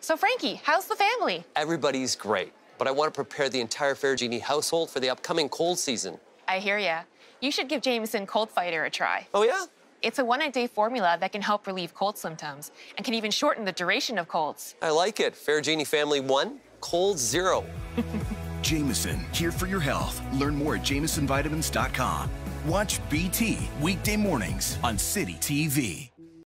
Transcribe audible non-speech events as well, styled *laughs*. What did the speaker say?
So, Frankie, how's the family? Everybody's great, but I want to prepare the entire Ferragine household for the upcoming cold season. I hear ya. You should give Jamieson Cold Fighter a try. Oh, yeah? It's a one a day formula that can help relieve cold symptoms and can even shorten the duration of colds. I like it. Ferragine Family 1, Cold Zero. *laughs* Jamieson, here for your health. Learn more at jamiesonvitamins.com. Watch BT weekday mornings on City TV.